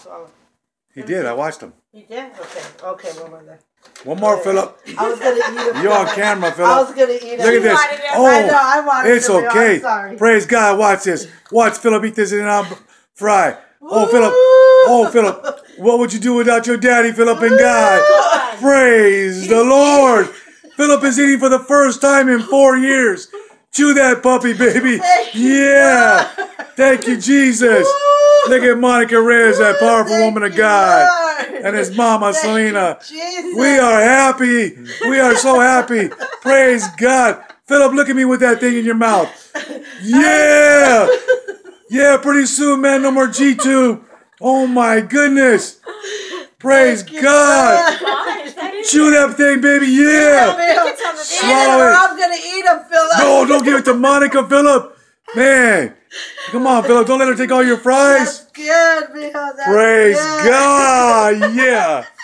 swallow. He did. I watched him. He did? Okay. Okay, one more there. One more, Phillip. I was gonna eat it. You're on camera, Phillip. I was gonna eat it. Look at this. it. Oh, I know, I wanted it's to be- I'm okay. sorry. Praise God. Watch this. Watch Phillip eat this in an fry. Oh, Phillip. Oh, Phillip. What would you do without your daddy, Phillip and God? Praise the Lord. Philip is eating for the first time in four years. Chew that puppy, baby. Yeah. Thank you, Jesus. Look at Monica Reyes, that powerful Thank woman of you, God. Lord. And his mama, Thank Selena. Jesus. We are happy. We are so happy. Praise God. Phillip, look at me with that thing in your mouth. Yeah. Yeah, pretty soon, man, no more G-tube. Oh my goodness. Praise Thank God. Gosh, that is Chew that thing, baby. Yeah. It's Swallow it. I'm gonna eat them, Phillip. No, don't give it to Monica, Phillip. Man. Come on, Phillip. Don't let her take all your fries. That's good, Bill. That's Praise good. God. Yeah.